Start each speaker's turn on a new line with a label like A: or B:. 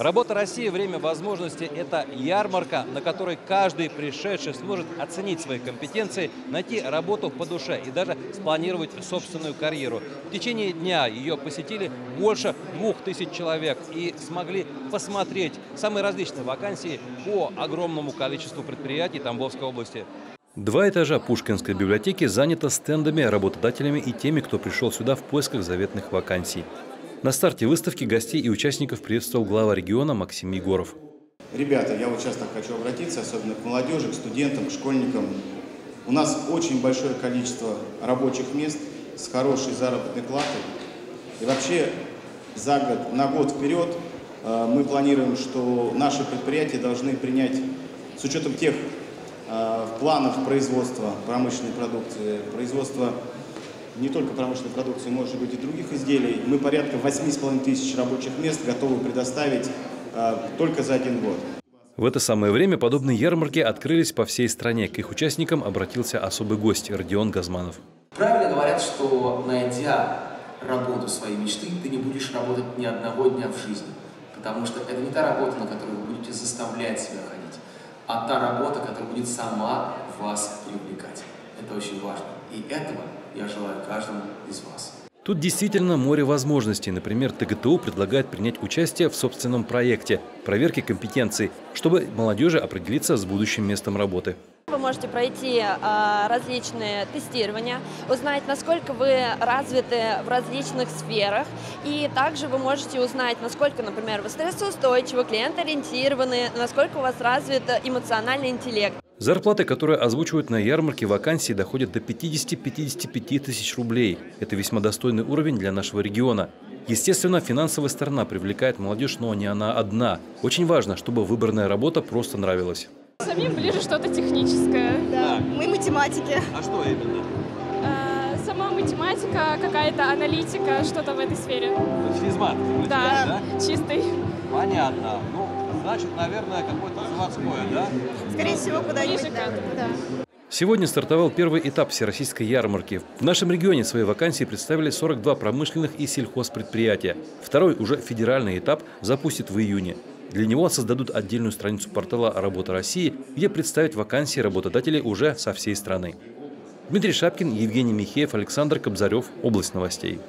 A: Работа России «Время возможностей» – это ярмарка, на которой каждый пришедший сможет оценить свои компетенции, найти работу по душе и даже спланировать собственную карьеру. В течение дня ее посетили больше двух тысяч человек и смогли посмотреть самые различные вакансии по огромному количеству предприятий Тамбовской области.
B: Два этажа Пушкинской библиотеки заняты стендами, работодателями и теми, кто пришел сюда в поисках заветных вакансий. На старте выставки гостей и участников приветствовал глава региона Максим Егоров.
C: Ребята, я вот сейчас так хочу обратиться, особенно к молодежи, к студентам, к школьникам. У нас очень большое количество рабочих мест с хорошей заработной платой. И вообще за год, на год вперед э, мы планируем, что наши предприятия должны принять, с учетом тех э, планов производства промышленной продукции, производства не только промышленной продукции, может быть и других изделий. Мы порядка 8,5 тысяч рабочих мест готовы предоставить э, только за один год.
B: В это самое время подобные ярмарки открылись по всей стране. К их участникам обратился особый гость Родион Газманов.
D: Правильно говорят, что найдя работу своей мечты, ты не будешь работать ни одного дня в жизни. Потому что это не та работа, на которую вы будете заставлять себя ходить, а та работа, которая будет сама вас привлекать. Это очень важно. И этого я желаю каждому из вас.
B: Тут действительно море возможностей. Например, ТГТУ предлагает принять участие в собственном проекте проверки компетенций, чтобы молодежи определиться с будущим местом работы.
E: Вы можете пройти а, различные тестирования, узнать, насколько вы развиты в различных сферах. И также вы можете узнать, насколько, например, вы стрессоустойчивы, клиент-ориентированы, насколько у вас развит эмоциональный интеллект.
B: Зарплаты, которые озвучивают на ярмарке вакансии, доходят до 50-55 тысяч рублей. Это весьма достойный уровень для нашего региона. Естественно, финансовая сторона привлекает молодежь, но не она одна. Очень важно, чтобы выбранная работа просто нравилась.
F: Самим ближе что-то техническое.
G: Да, мы математики.
A: А что именно?
F: Э, Сама математика, какая-то аналитика, что-то в этой сфере.
A: Физмат.
F: Да, чистый.
A: Понятно. Ну, значит, наверное, какое-то заводское, да?
G: Скорее всего, куда-нибудь. Да. Да.
B: Сегодня стартовал первый этап всероссийской ярмарки. В нашем регионе свои вакансии представили 42 промышленных и сельхозпредприятия. Второй, уже федеральный этап, запустит в июне. Для него создадут отдельную страницу портала «Работа России», где представят вакансии работодателей уже со всей страны. Дмитрий Шапкин, Евгений Михеев, Александр Кобзарев. Область новостей.